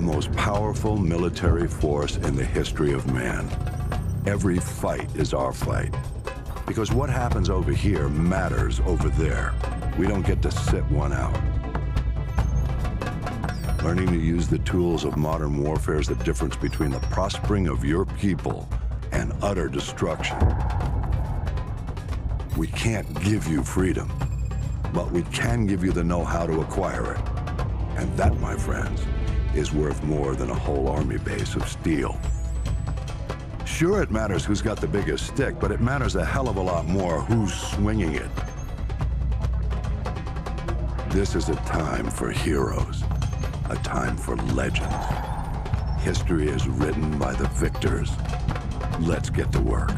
the most powerful military force in the history of man. Every fight is our fight. Because what happens over here matters over there. We don't get to sit one out. Learning to use the tools of modern warfare is the difference between the prospering of your people and utter destruction. We can't give you freedom, but we can give you the know-how to acquire it. And that, my friends, is worth more than a whole army base of steel. Sure, it matters who's got the biggest stick, but it matters a hell of a lot more who's swinging it. This is a time for heroes, a time for legends. History is written by the victors. Let's get to work.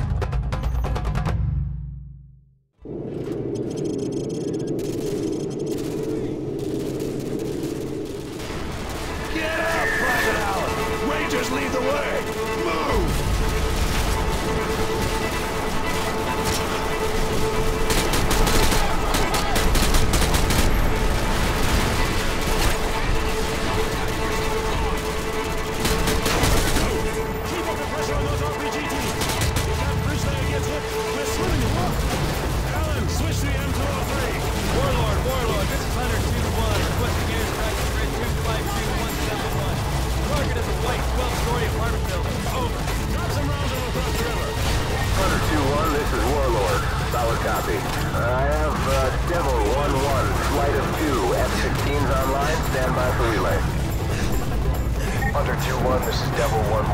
Hunter 2-1, this is Devil 1-1.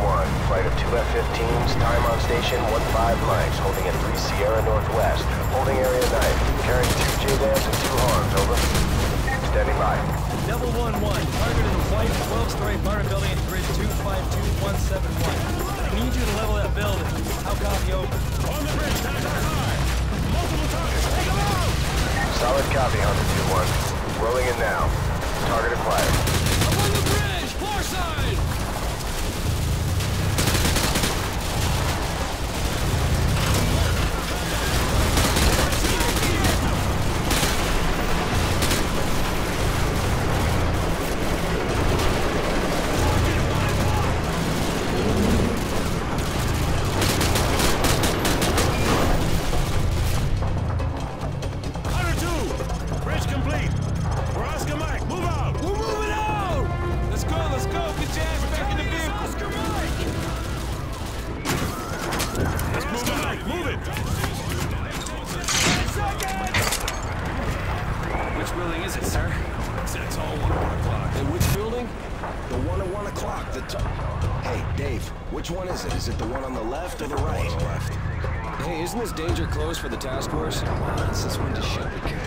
Flight of two F-15s, time on station 15 mikes, holding at 3 Sierra Northwest. Holding area 9, carrying two JDAMs and two Harms, over. Standing by. Devil 1-1, target is a white 12-story apartment building at grid 252171. I need you to level that building. How copy over? On the bridge, contact high. Multiple targets, take them out! Solid copy, Hunter 2-1. Rolling in now. Target acquired. Up on the bridge, far side! One at one o'clock. The Hey, Dave, which one is it? Is it the one on the left or the right? left. Hey, isn't this danger close for the task force? It's this one to Shelby let's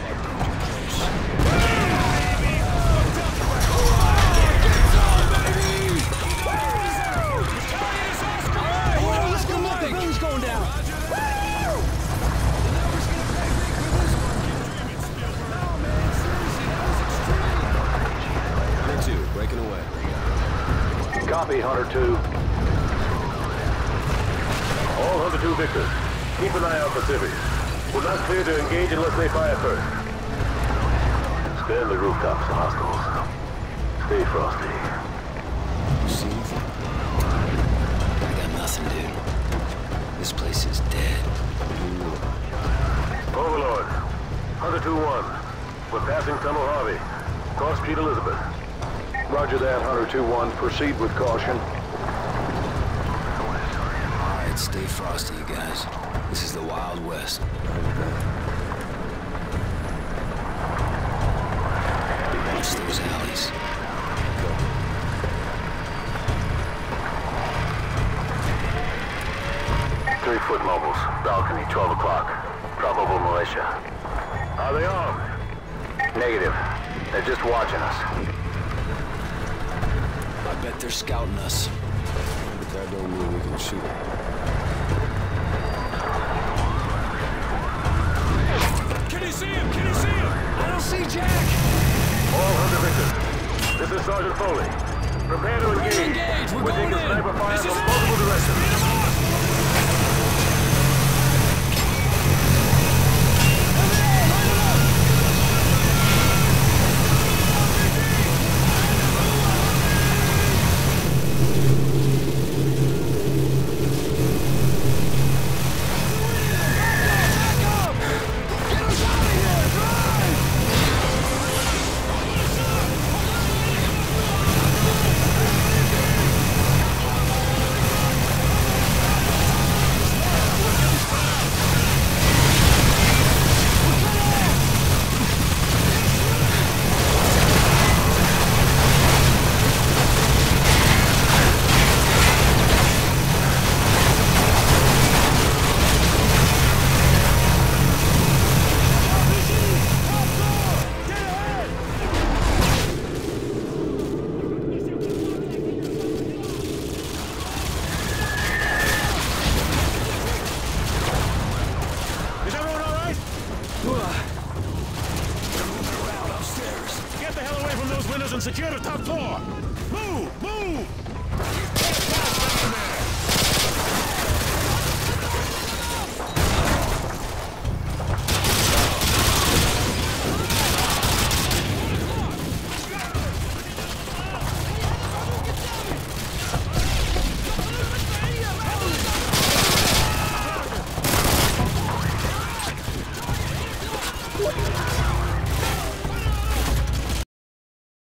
Copy, Hunter 2. All Hunter 2 victors, keep an eye out for civvies. We're not clear to engage unless they fire first. Scan the rooftops, the hostiles. Stay frosty. See anything? I got nothing, dude. This place is dead. Overlord, Hunter 2-1. We're passing Tunnel Harvey. Cross Street Elizabeth. Roger that, Hunter 2-1. Proceed with caution. All right, stay frosty, you guys. This is the Wild West. Watch those alleys. Three-foot mobiles. Balcony, 12 o'clock. Probable militia. Are they armed? Negative. They're just watching us. I bet they're scouting us. But that don't mean we can shoot. Can you see him? Can you see him? I don't see Jack! All Hunter victors. This is Sergeant Foley. Prepare to engage. engage. We're taking going in. sniper fire This is from it. multiple directions. Speed 'em up! Secure the top floor!